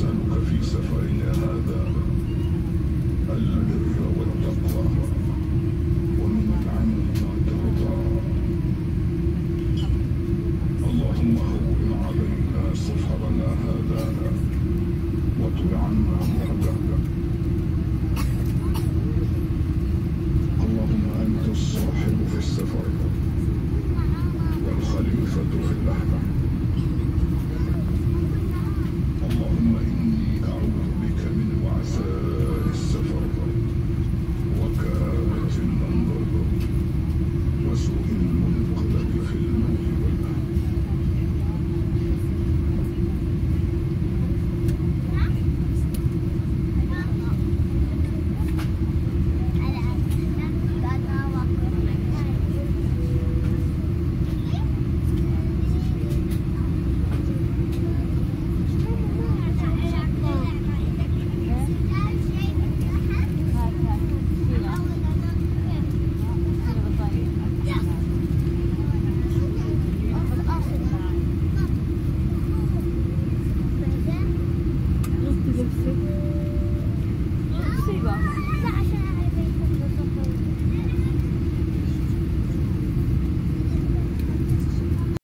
نسألك في سفرنا هذا البر والتقوى ومن عنا ترضى. اللهم هون علينا سفرنا هذا وطل عنا مرضك